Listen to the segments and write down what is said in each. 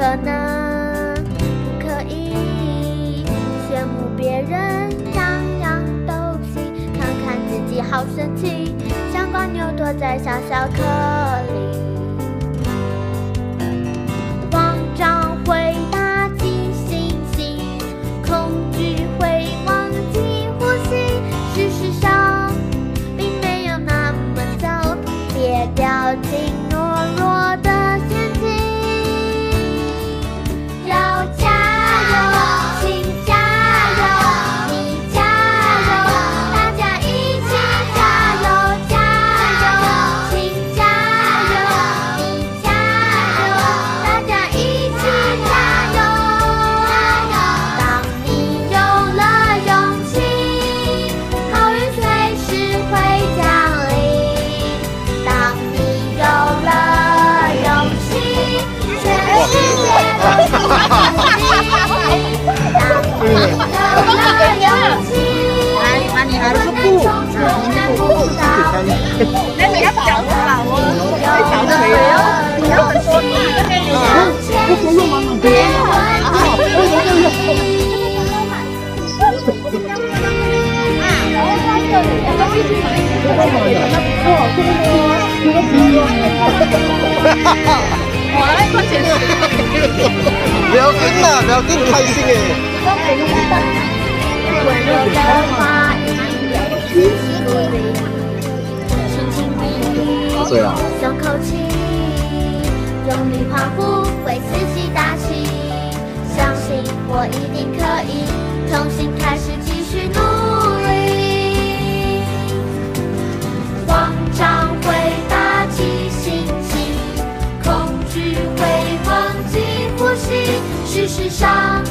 可能，不可以羡慕别人样样都行，看看自己好神奇，像瓜牛躲在小小壳里。Nên mình hấp dẫn vào Hãy subscribe cho kênh Ghiền Mì Gõ Để không bỏ lỡ những video hấp dẫn 深呼吸，用力欢呼，为自己打气，相信我一定可以，重新开始，继续努力。慌张会打击心情，恐惧会忘记呼吸，事实上。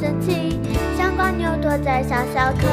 神奇像蜗牛躲在小小壳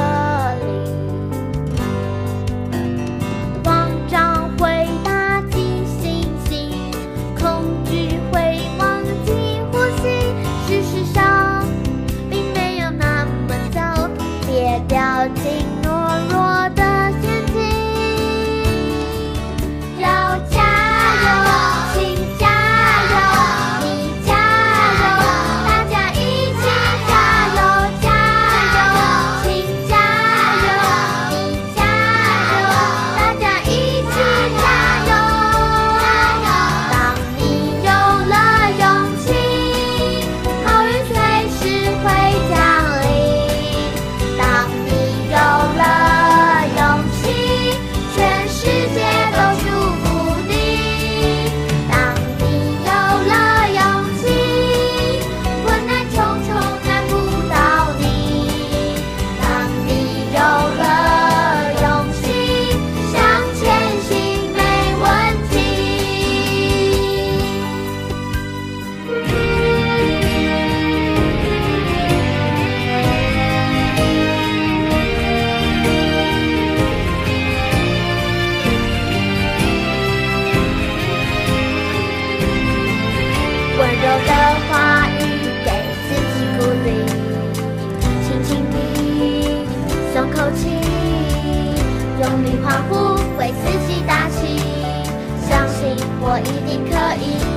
一定可以。